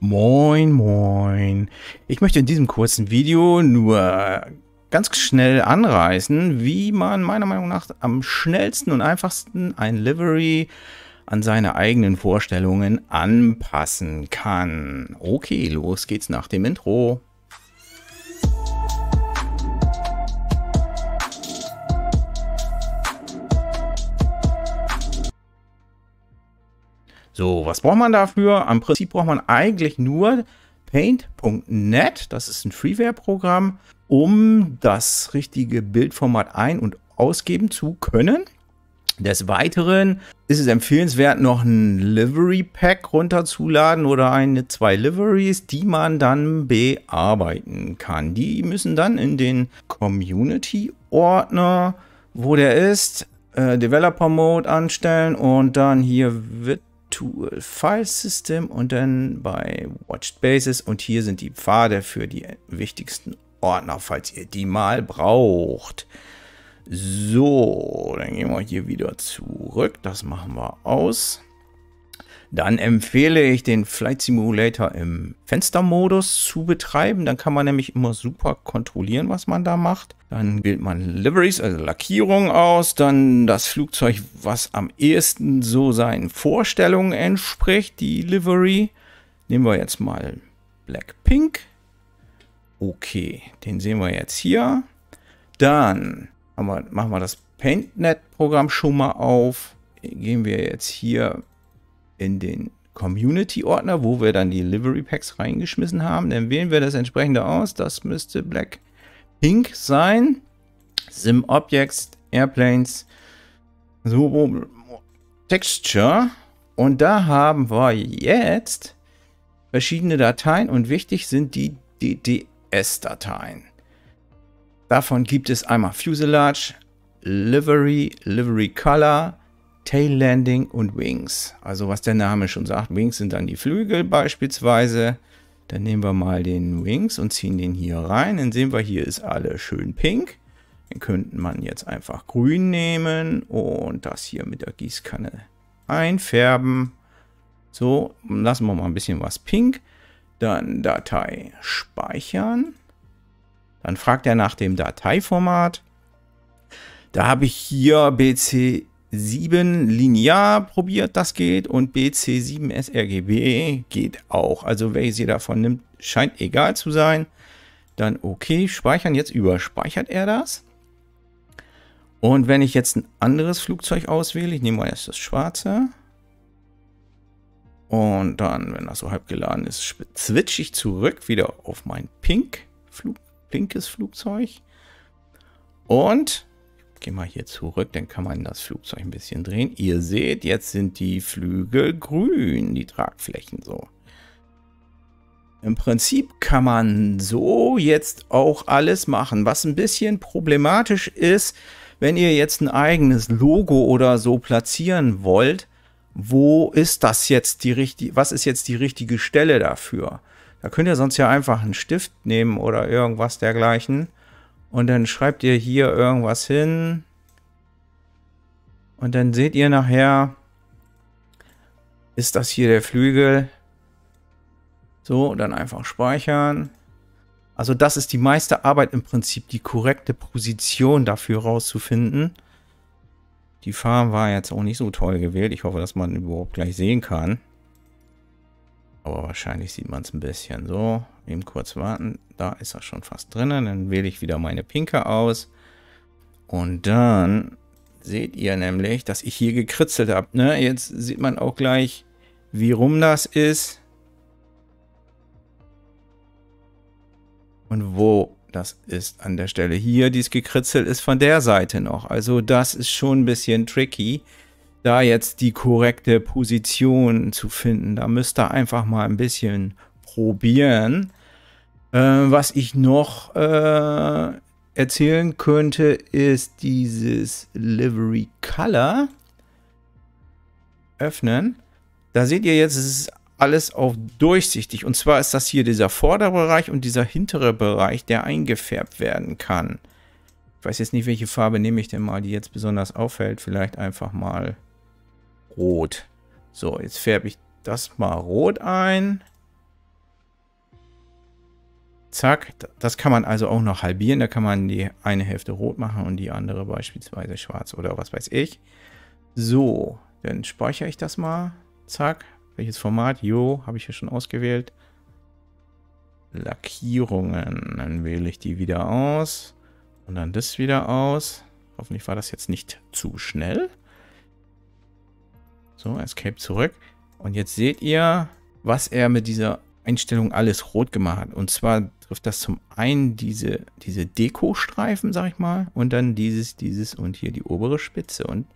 Moin, moin. Ich möchte in diesem kurzen Video nur ganz schnell anreißen, wie man meiner Meinung nach am schnellsten und einfachsten ein Livery an seine eigenen Vorstellungen anpassen kann. Okay, los geht's nach dem Intro. So, was braucht man dafür? Am Prinzip braucht man eigentlich nur Paint.net, das ist ein Freeware-Programm, um das richtige Bildformat ein- und ausgeben zu können. Des Weiteren ist es empfehlenswert, noch ein Livery Pack runterzuladen oder eine, zwei Liveries, die man dann bearbeiten kann. Die müssen dann in den Community-Ordner, wo der ist, äh, Developer Mode anstellen und dann hier wird Tool File System und dann bei Watched Bases und hier sind die Pfade für die wichtigsten Ordner, falls ihr die mal braucht. So, dann gehen wir hier wieder zurück. Das machen wir aus. Dann empfehle ich den Flight Simulator im Fenstermodus zu betreiben. Dann kann man nämlich immer super kontrollieren, was man da macht. Dann wählt man Liveries, also Lackierung aus. Dann das Flugzeug, was am ehesten so seinen Vorstellungen entspricht, die Livery. Nehmen wir jetzt mal Black Pink. Okay, den sehen wir jetzt hier. Dann wir, machen wir das PaintNet-Programm schon mal auf. Gehen wir jetzt hier in den Community-Ordner, wo wir dann die Livery Packs reingeschmissen haben. Dann wählen wir das entsprechende aus. Das müsste Black Pink sein. Sim Objects, Airplanes, so Texture. Und da haben wir jetzt verschiedene Dateien und wichtig sind die DDS-Dateien. Davon gibt es einmal Fuselage, Livery, Livery Color, Tail Landing und Wings. Also was der Name schon sagt, Wings sind dann die Flügel beispielsweise. Dann nehmen wir mal den Wings und ziehen den hier rein. Dann sehen wir, hier ist alles schön pink. Den könnte man jetzt einfach grün nehmen und das hier mit der Gießkanne einfärben. So, lassen wir mal ein bisschen was pink. Dann Datei speichern. Dann fragt er nach dem Dateiformat. Da habe ich hier BC 7 linear probiert, das geht. Und BC7 sRGB geht auch. Also welches ihr davon nimmt, scheint egal zu sein. Dann okay, speichern. Jetzt überspeichert er das. Und wenn ich jetzt ein anderes Flugzeug auswähle, ich nehme mal erst das schwarze. Und dann, wenn das so halb geladen ist, switche ich zurück wieder auf mein pink, Flug, pinkes Flugzeug. Und Gehen wir hier zurück, dann kann man das Flugzeug ein bisschen drehen. Ihr seht, jetzt sind die Flügel grün, die Tragflächen so. Im Prinzip kann man so jetzt auch alles machen. Was ein bisschen problematisch ist, wenn ihr jetzt ein eigenes Logo oder so platzieren wollt, wo ist das jetzt die richtige, was ist jetzt die richtige Stelle dafür? Da könnt ihr sonst ja einfach einen Stift nehmen oder irgendwas dergleichen und dann schreibt ihr hier irgendwas hin. Und dann seht ihr nachher, ist das hier der Flügel. So, dann einfach speichern. Also das ist die meiste Arbeit im Prinzip, die korrekte Position dafür rauszufinden. Die Farbe war jetzt auch nicht so toll gewählt. Ich hoffe, dass man überhaupt gleich sehen kann. Wahrscheinlich sieht man es ein bisschen so. Eben kurz warten. Da ist er schon fast drin. Dann wähle ich wieder meine Pinke aus. Und dann seht ihr nämlich, dass ich hier gekritzelt habe. Ne? Jetzt sieht man auch gleich, wie rum das ist. Und wo das ist an der Stelle. Hier, dies gekritzelt ist von der Seite noch. Also das ist schon ein bisschen tricky da jetzt die korrekte Position zu finden. Da müsst ihr einfach mal ein bisschen probieren. Äh, was ich noch äh, erzählen könnte, ist dieses Livery Color öffnen. Da seht ihr jetzt, es ist alles auf durchsichtig. Und zwar ist das hier dieser vordere Bereich und dieser hintere Bereich, der eingefärbt werden kann. Ich weiß jetzt nicht, welche Farbe nehme ich denn mal, die jetzt besonders auffällt. Vielleicht einfach mal rot. So, jetzt färbe ich das mal rot ein. Zack, das kann man also auch noch halbieren. Da kann man die eine Hälfte rot machen und die andere beispielsweise schwarz oder was weiß ich. So, dann speichere ich das mal. Zack, welches Format? Jo, habe ich hier schon ausgewählt. Lackierungen. Dann wähle ich die wieder aus. Und dann das wieder aus. Hoffentlich war das jetzt nicht zu schnell. So, Escape zurück. Und jetzt seht ihr, was er mit dieser Einstellung alles rot gemacht hat. Und zwar trifft das zum einen diese, diese Deko-Streifen, sag ich mal, und dann dieses, dieses und hier die obere Spitze und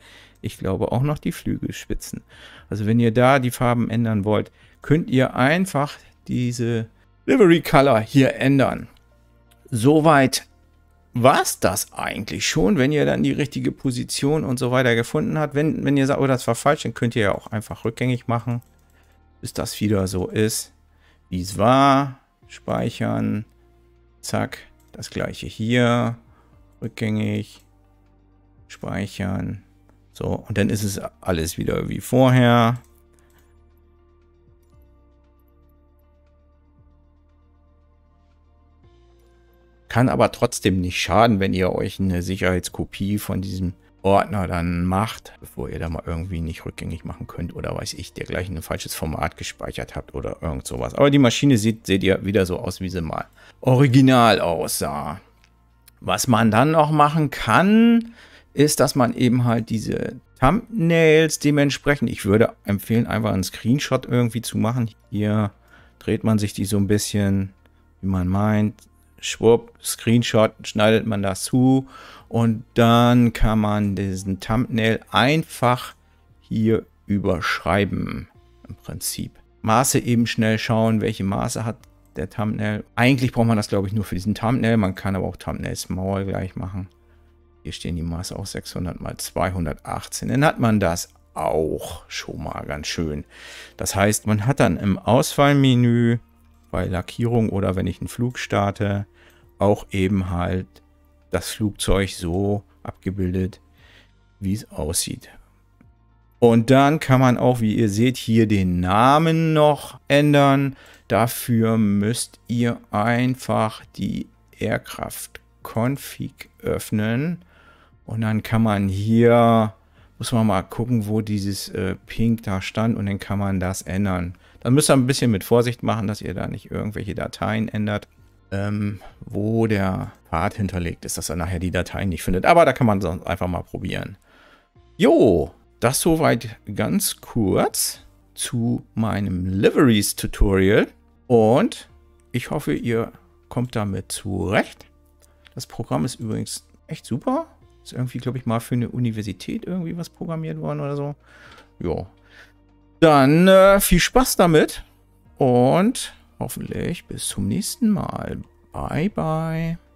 ich glaube auch noch die Flügelspitzen. Also wenn ihr da die Farben ändern wollt, könnt ihr einfach diese Livery Color hier ändern. Soweit war es das eigentlich schon, wenn ihr dann die richtige Position und so weiter gefunden habt. Wenn, wenn ihr sagt, oh, das war falsch, dann könnt ihr ja auch einfach rückgängig machen, bis das wieder so ist, wie es war. Speichern. Zack. Das gleiche hier. Rückgängig. Speichern. So, und dann ist es alles wieder wie vorher. Kann aber trotzdem nicht schaden, wenn ihr euch eine Sicherheitskopie von diesem Ordner dann macht, bevor ihr da mal irgendwie nicht rückgängig machen könnt oder weiß ich, dergleichen ein falsches Format gespeichert habt oder irgend sowas. Aber die Maschine sieht, seht ihr, wieder so aus, wie sie mal original aussah. Was man dann noch machen kann, ist, dass man eben halt diese Thumbnails dementsprechend, ich würde empfehlen, einfach einen Screenshot irgendwie zu machen. Hier dreht man sich die so ein bisschen, wie man meint, schwupp, Screenshot, schneidet man das zu und dann kann man diesen Thumbnail einfach hier überschreiben im Prinzip. Maße eben schnell schauen, welche Maße hat der Thumbnail. Eigentlich braucht man das, glaube ich, nur für diesen Thumbnail. Man kann aber auch Thumbnails Small gleich machen. Hier stehen die Maße auch 600 mal 218. Dann hat man das auch schon mal ganz schön. Das heißt, man hat dann im Auswahlmenü bei Lackierung oder wenn ich einen Flug starte, auch eben halt das Flugzeug so abgebildet, wie es aussieht. Und dann kann man auch, wie ihr seht, hier den Namen noch ändern. Dafür müsst ihr einfach die Aircraft Config öffnen. Und dann kann man hier, muss man mal gucken, wo dieses äh, Pink da stand. Und dann kann man das ändern. Dann müsst ihr ein bisschen mit Vorsicht machen, dass ihr da nicht irgendwelche Dateien ändert ähm, wo der Pfad hinterlegt ist, dass er nachher die Dateien nicht findet. Aber da kann man sonst einfach mal probieren. Jo, das soweit ganz kurz zu meinem Liveries-Tutorial. Und ich hoffe, ihr kommt damit zurecht. Das Programm ist übrigens echt super. Ist irgendwie, glaube ich, mal für eine Universität irgendwie was programmiert worden oder so. Jo. Dann äh, viel Spaß damit und hoffentlich bis zum nächsten Mal. Bye, bye.